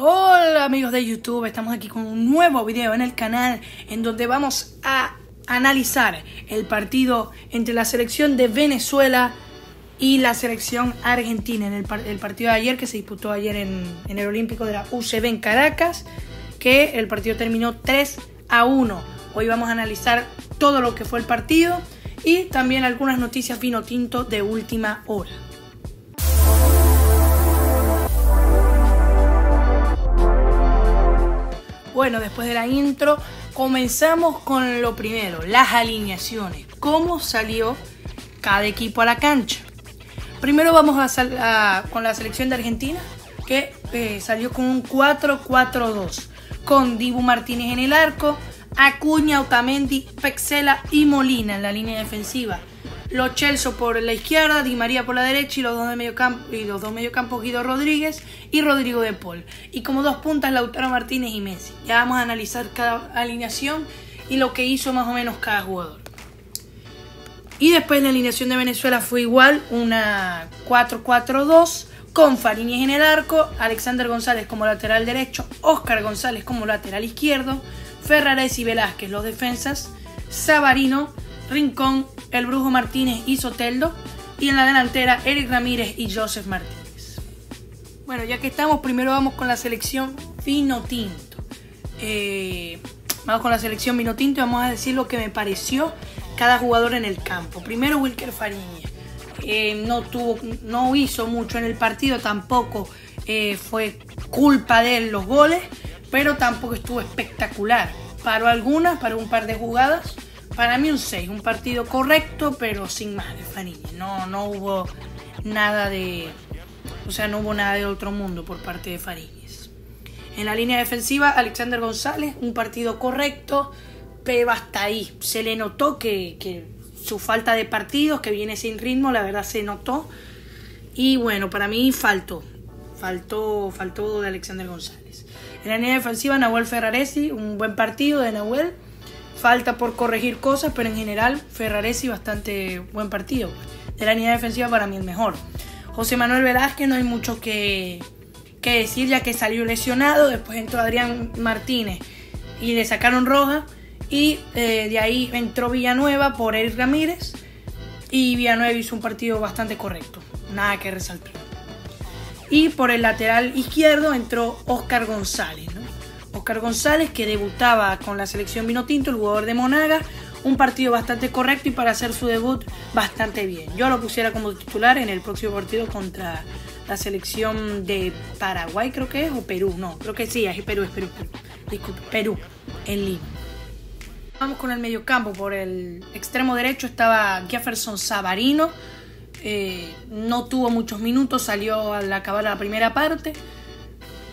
Hola amigos de YouTube, estamos aquí con un nuevo video en el canal en donde vamos a analizar el partido entre la selección de Venezuela y la selección argentina en el, partido de ayer que se disputó ayer en, en, el Olímpico de la UCB en Caracas, que el partido terminó 3 a 1. Hoy vamos a analizar todo lo que fue el partido y también algunas noticias vino tinto de última hora. Bueno, después de la intro, comenzamos con lo primero, las alineaciones. ¿Cómo salió cada equipo a la cancha? Primero vamos a, con la selección de Argentina, que eh, salió con un 4-4-2, con Dibu Martínez en el arco, Acuña, Otamendi, Pexela y Molina en la línea defensiva. Los Chelso por la izquierda, Di María por la derecha y los dos de medio campo, y los dos mediocampos Guido Rodríguez y Rodrigo de Paul. Y como dos puntas Lautaro Martínez y Messi. Ya vamos a analizar cada alineación y lo que hizo más o menos cada jugador. Y después la alineación de Venezuela fue igual, una 4-4-2 con Fariñez en el arco, Alexander González como lateral derecho, Oscar González como lateral izquierdo, Ferrares y Velázquez los defensas, Sabarino, Rincón, El Brujo Martínez y Soteldo, y en la delantera Eric Ramírez y Joseph Martínez. Bueno, ya que estamos, primero vamos con la selección Vino Tinto. Eh, vamos con la selección Vino Tinto y vamos a decir lo que me pareció cada jugador en el campo. Primero Wilker Fariña. Eh, no, tuvo, no hizo mucho en el partido, tampoco eh, fue culpa de él los goles, pero tampoco estuvo espectacular. Paró algunas, paró un par de jugadas. Para mí un 6, un partido correcto, pero sin más de Fariña. No, no hubo nada de. O sea, no hubo nada de otro mundo por parte de Fariñez. En la línea defensiva, Alexander González, un partido correcto, pero hasta ahí. Se le notó que, su falta de partidos, que viene sin ritmo, la verdad se notó. Y bueno, para mí faltó. Faltó, faltó de Alexander González. En la línea defensiva, Nahuel Ferraresi, un buen partido de Nahuel. Falta por corregir cosas, pero en general, Ferraresi bastante buen partido. De la línea defensiva, para mí el mejor. José Manuel Velázquez, no hay mucho que, que decir, ya que salió lesionado. Después entró Adrián Martínez y le sacaron roja. Y eh, de ahí entró Villanueva por Eric Ramírez. Y Villanueva hizo un partido bastante correcto. Nada que resaltar. Y por el lateral izquierdo entró Oscar González. Oscar González que debutaba con la selección Vinotinto, el jugador de Monaga. Un partido bastante correcto y para hacer su debut bastante bien. Yo lo pusiera como titular en el próximo partido contra la selección de Paraguay, creo que es, o Perú. No, creo que sí, es Perú, es Perú, Perú. Disculpe, Perú, en Lima. Vamos con el mediocampo. Por el extremo derecho estaba Jefferson Savarino. Eh, no tuvo muchos minutos, salió al acabar la primera parte.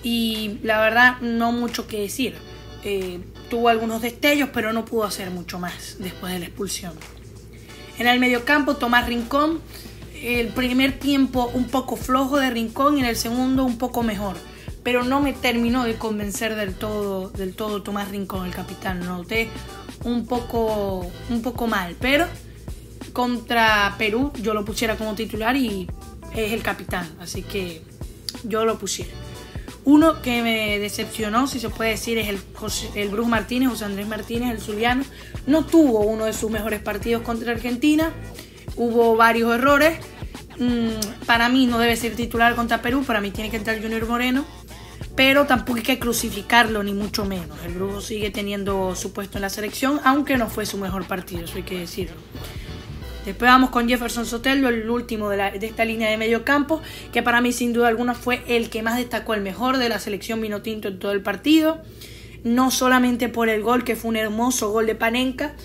Y la verdad, no mucho que decir. Eh, tuvo algunos destellos, pero no pudo hacer mucho más después de la expulsión. En el mediocampo, Tomás Rincón. El primer tiempo un poco flojo de Rincón y en el segundo un poco mejor pero no me terminó de convencer del todo, del todo Tomás Rincón, el capitán. Lo noté un poco, un poco mal, pero contra Perú yo lo pusiera como titular y es el capitán, así que yo lo pusiera. Uno que me decepcionó, si se puede decir, es el, el Bruce Martínez, José Andrés Martínez, el zuliano. No tuvo uno de sus mejores partidos contra Argentina, hubo varios errores. Mm, para mí no debe ser titular contra Perú, para mí tiene que entrar Junior Moreno pero tampoco hay que crucificarlo, ni mucho menos. El Brujo sigue teniendo su puesto en la selección, aunque no fue su mejor partido, eso hay que decirlo. Después vamos con Jefferson Sotelo, el último de, esta línea de medio campo, que para mí sin duda alguna fue el que más destacó, el mejor de la selección Vinotinto en todo el partido. No solamente por el gol, que fue un hermoso gol de Panenka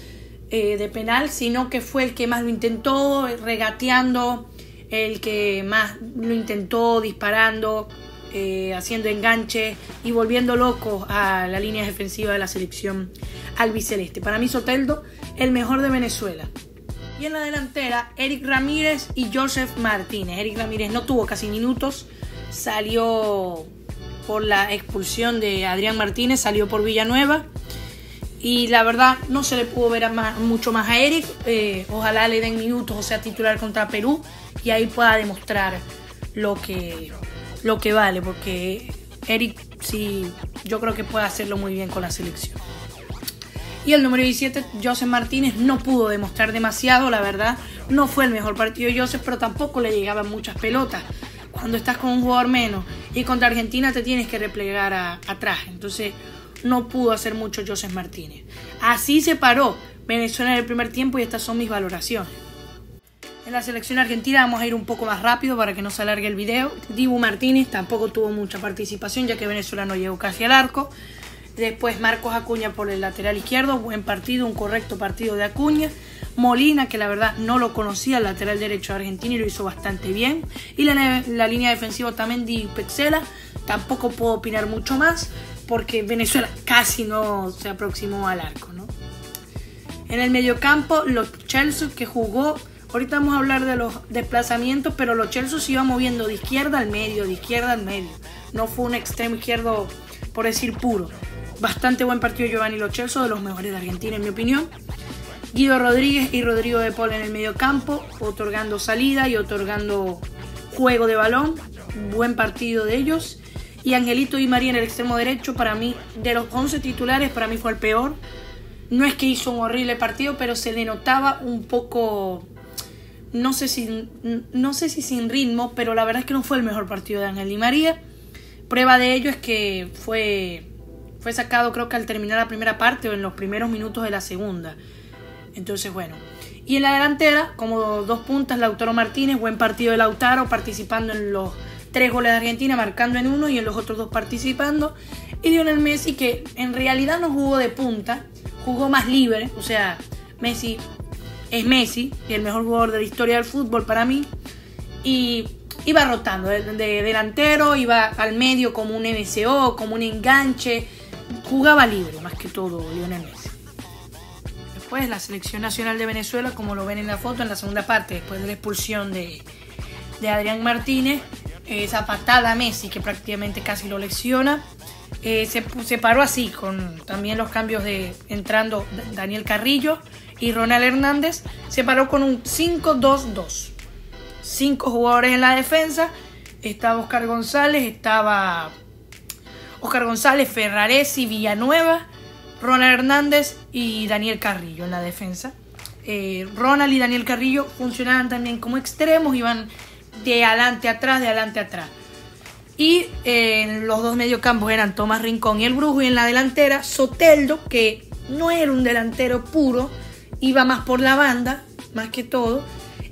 eh, de penal, sino que fue el que más lo intentó, regateando, el que más lo intentó disparando, eh, haciendo enganche y volviendo loco a la línea defensiva de la selección albiceleste. Para mí Soteldo, el mejor de Venezuela. Y en la delantera, Eric Ramírez y Joseph Martínez. Eric Ramírez no tuvo casi minutos, salió por la expulsión de Adrián Martínez, salió por Villanueva. Y la verdad no se le pudo ver mucho más a Eric. Eh, ojalá le den minutos o sea titular contra Perú y ahí pueda demostrar lo que, lo que vale, porque Eric sí, yo creo que puede hacerlo muy bien con la selección. Y el número 17, Joseph Martínez, no pudo demostrar demasiado, la verdad. No fue el mejor partido de Joseph, pero tampoco le llegaban muchas pelotas. Cuando estás con un jugador menos y contra Argentina te tienes que replegar atrás. Entonces no pudo hacer mucho Joseph Martínez. Así se paró Venezuela en el primer tiempo y estas son mis valoraciones. En la selección argentina vamos a ir un poco más rápido para que no se alargue el video. Dibu Martínez tampoco tuvo mucha participación ya que Venezuela no llegó casi al arco. Después Marcos Acuña por el lateral izquierdo, buen partido, un correcto partido de Acuña. Molina, que la verdad no lo conocía, el lateral derecho de Argentina y lo hizo bastante bien. Y la, línea defensiva también de Pexela, tampoco puedo opinar mucho más porque Venezuela casi no se aproximó al arco. ¿no? En el mediocampo, los Chelsea que jugó, ahorita vamos a hablar de los desplazamientos, pero los Chelsea se iba moviendo de izquierda al medio, de izquierda al medio. No fue un extremo izquierdo, por decir puro. Bastante buen partido Giovanni Lo de los mejores de Argentina en mi opinión. Guido Rodríguez y Rodrigo de Paul en el medio campo, otorgando salida y otorgando juego de balón. Buen partido de ellos. Y Angelito y María en el extremo derecho, para mí, de los 11 titulares, para mí fue el peor. No es que hizo un horrible partido, pero se denotaba un poco, no sé si, no sé si sin ritmo, pero la verdad es que no fue el mejor partido de Ángel y María. Prueba de ello es que fue fue sacado creo que al terminar la primera parte o en los primeros minutos de la segunda. Entonces, bueno. Y en la delantera, como dos puntas, Lautaro Martínez, buen partido de Lautaro, participando en los tres goles de Argentina, marcando en uno y en los otros dos participando. Y Lionel Messi, que en realidad no jugó de punta, jugó más libre. O sea, Messi es Messi, el mejor jugador de la historia del fútbol para mí. Y iba rotando de, de delantero, iba al medio como un MCO, como un enganche jugaba libre más que todo Lionel Messi. Después la selección nacional de Venezuela, como lo ven en la foto, en la segunda parte, después de la expulsión de, Adrián Martínez, esa patada Messi que prácticamente casi lo lesiona, eh, se, paró así, con también los cambios de entrando Daniel Carrillo y Ronald Hernández, se paró con un 5-2-2. Cinco jugadores en la defensa, estaba Oscar González, estaba Oscar González, Ferraresi, Villanueva, Ronald Hernández y Daniel Carrillo en la defensa. Eh, Ronald y Daniel Carrillo funcionaban también como extremos, iban de adelante atrás, de adelante atrás. Y en los dos mediocampos eran Tomás Rincón y el Brujo, y en la delantera Soteldo, que no era un delantero puro, iba más por la banda, más que todo,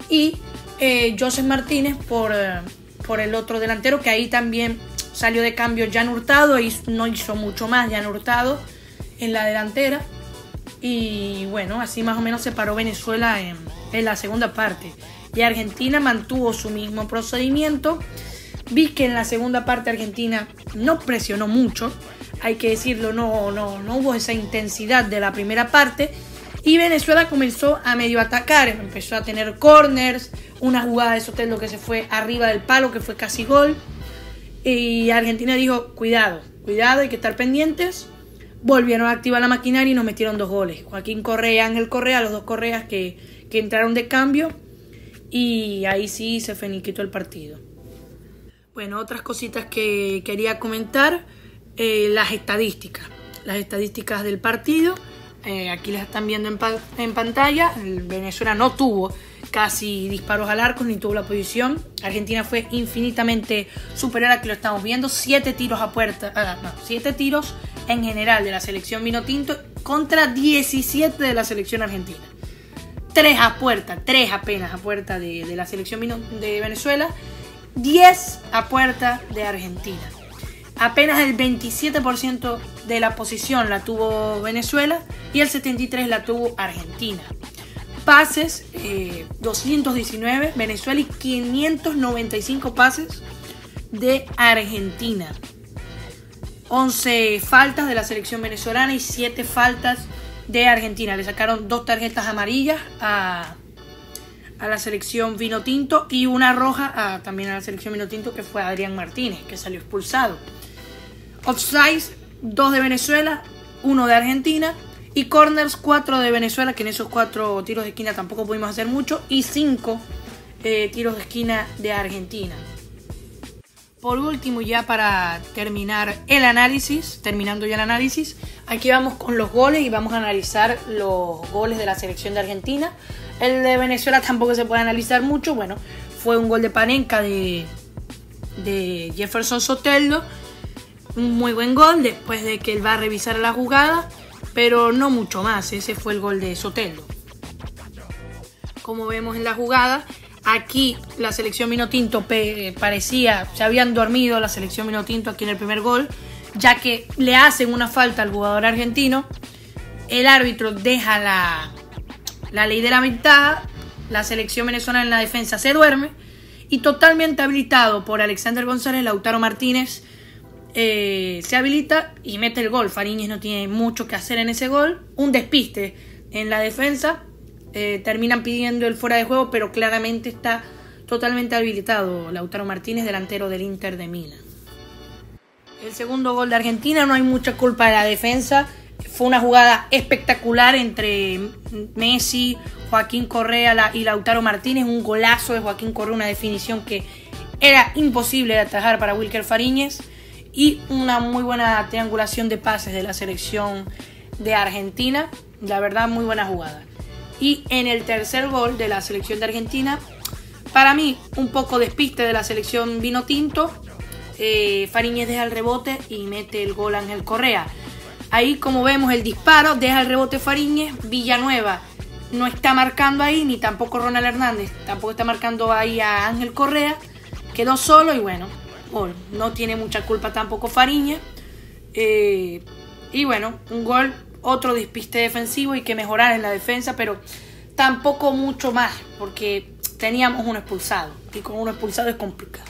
y eh, Joseph Martínez por, eh, por el otro delantero, que ahí también Salió de cambio Jan Hurtado y no hizo mucho más Jan Hurtado en la delantera. Y bueno, así más o menos se paró Venezuela en, la segunda parte. Y Argentina mantuvo su mismo procedimiento. Vi que en la segunda parte Argentina no presionó mucho. Hay que decirlo, no, no, no hubo esa intensidad de la primera parte. Y Venezuela comenzó a medio atacar. Empezó a tener corners. Una jugada de Sotelo que se fue arriba del palo, que fue casi gol. Y Argentina dijo, cuidado, cuidado, hay que estar pendientes. Volvieron a activar la maquinaria y nos metieron dos goles. Joaquín Correa Ángel Correa, los dos Correas que, entraron de cambio. Y ahí sí se feniquitó el partido. Bueno, otras cositas que quería comentar. Eh, las estadísticas. Las estadísticas del partido. Eh, aquí las están viendo en, en pantalla. El Venezuela no tuvo casi disparos al arco ni tuvo la posición. Argentina fue infinitamente superior a que lo estamos viendo. Siete tiros a puerta, ah, no, siete tiros en general de la selección Tinto contra 17 de la selección argentina. Tres a puerta, tres apenas a puerta de, la selección de Venezuela, 10 a puerta de Argentina. Apenas el 27% de la posición la tuvo Venezuela y el 73% la tuvo Argentina pases, 219 eh, Venezuela y 595 pases de Argentina. 11 faltas de la selección venezolana y 7 faltas de Argentina. Le sacaron dos tarjetas amarillas a, a la selección Vino Tinto y una roja también a la selección Vino Tinto que fue Adrián Martínez, que salió expulsado. Offside, 2 de Venezuela, 1 de Argentina y corners 4 de Venezuela, que en esos 4 tiros de esquina tampoco pudimos hacer mucho. Y 5 eh, tiros de esquina de Argentina. Por último, ya para terminar el análisis, terminando ya el análisis, aquí vamos con los goles y vamos a analizar los goles de la selección de Argentina. El de Venezuela tampoco se puede analizar mucho, bueno, fue un gol de Panenka de, de Jefferson Soteldo, un muy buen gol después de que él va a revisar la jugada, pero no mucho más, ese fue el gol de Soteldo. Como vemos en la jugada, Aquí la selección Minotinto parecía, se habían dormido la selección Minotinto aquí en el primer gol, ya que le hacen una falta al jugador argentino. El árbitro deja la, la ley de la mitad, la selección venezolana en la defensa se duerme y totalmente habilitado por Alexander González, Lautaro Martínez eh, se habilita y mete el gol. Fariñez no tiene mucho que hacer en ese gol. Un despiste en la defensa eh, terminan pidiendo el fuera de juego, pero claramente está totalmente habilitado Lautaro Martínez, delantero del Inter de Milán. El segundo gol de Argentina, no hay mucha culpa de la defensa. Fue una jugada espectacular entre Messi, Joaquín Correa y Lautaro Martínez. Un golazo de Joaquín Correa, una definición que era imposible de atajar para Wilker Fariñez. Y una muy buena triangulación de pases de la selección de Argentina. La verdad, muy buena jugada. Y en el tercer gol de la selección de Argentina, para mí un poco despiste de la selección vino tinto. Eh, Fariñez deja el rebote y mete el gol Ángel Correa. Ahí como vemos el disparo, deja el rebote Fariñez, Villanueva no está marcando ahí, ni tampoco Ronald Hernández, tampoco está marcando ahí a Ángel Correa. Quedó solo y bueno, gol. No tiene mucha culpa tampoco Fariñez. Eh, y bueno, un gol otro despiste defensivo y que mejorar en la defensa, pero tampoco mucho más, porque teníamos un expulsado y con un expulsado es complicado.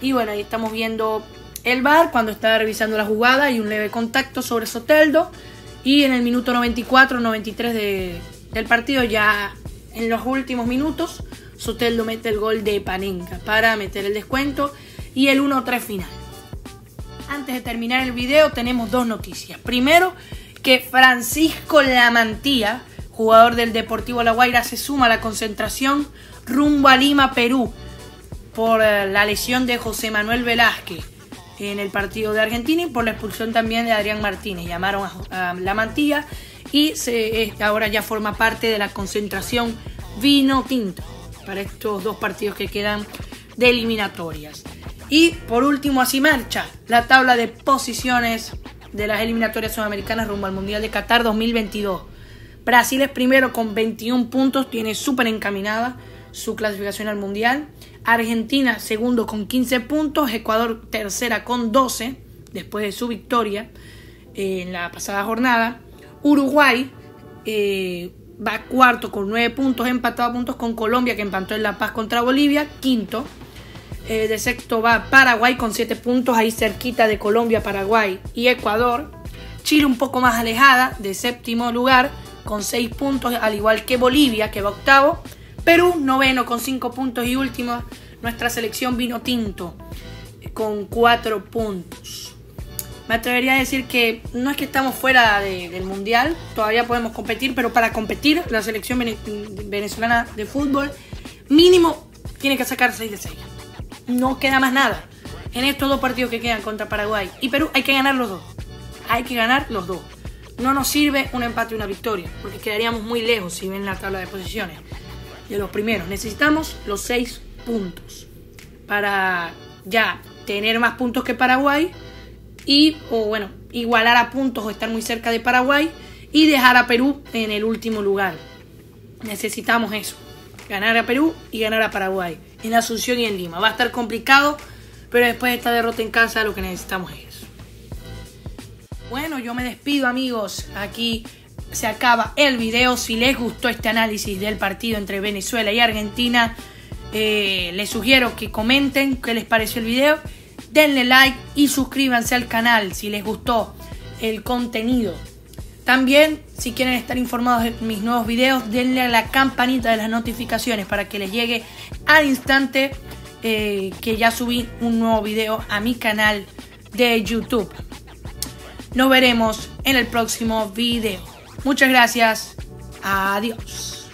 Y bueno, ahí estamos viendo el VAR cuando estaba revisando la jugada y un leve contacto sobre Soteldo. Y en el minuto 94, 93 de, del partido, ya en los últimos minutos, Soteldo mete el gol de Panenka para meter el descuento y el 1-3 final. Antes de terminar el video tenemos dos noticias. Primero, que Francisco Lamantía, jugador del Deportivo La Guaira, se suma a la concentración rumbo a Lima, Perú, por eh, la lesión de José Manuel Velázquez en el partido de Argentina y por la expulsión también de Adrián Martínez. Llamaron a, La Mantilla y se, ahora ya forma parte de la concentración vino tinto para estos dos partidos que quedan de eliminatorias. Y por último, así marcha la tabla de posiciones de las eliminatorias sudamericanas rumbo al Mundial de Qatar 2022. Brasil es primero con 21 puntos, tiene súper encaminada su clasificación al Mundial. Argentina segundo con 15 puntos, Ecuador tercera con 12 después de su victoria eh, en la pasada jornada. Uruguay eh, va cuarto con 9 puntos, empatado a puntos con Colombia que empató en La Paz contra Bolivia, quinto. Eh, de sexto va Paraguay con 7 puntos, ahí cerquita de Colombia, Paraguay y Ecuador. Chile un poco más alejada, de séptimo lugar, con 6 puntos, al igual que Bolivia, que va octavo. Perú, noveno, con 5 puntos. Y último, nuestra selección vino tinto, con 4 puntos. Me atrevería a decir que no es que estamos fuera del mundial, todavía podemos competir, pero para competir, la selección venezolana de fútbol, mínimo, tiene que sacar 6 de 6 no queda más nada. En estos dos partidos que quedan contra Paraguay y Perú hay que ganar los dos. Hay que ganar los dos. No nos sirve un empate y una victoria, porque quedaríamos muy lejos si ven la tabla de posiciones de los primeros. Necesitamos los seis puntos para ya tener más puntos que Paraguay y, o bueno, igualar a puntos o estar muy cerca de Paraguay y dejar a Perú en el último lugar. Necesitamos eso ganar a Perú y ganar a Paraguay, en Asunción y en Lima. Va a estar complicado, pero después de esta derrota en casa lo que necesitamos es eso. Bueno, yo me despido amigos, aquí se acaba el video. Si les gustó este análisis del partido entre Venezuela y Argentina, eh, les sugiero que comenten qué les pareció el video, denle like y suscríbanse al canal si les gustó el contenido. También, si quieren estar informados de mis nuevos videos, denle a la campanita de las notificaciones para que les llegue al instante eh, que ya subí un nuevo video a mi canal de YouTube. Nos veremos en el próximo video. Muchas gracias. Adiós.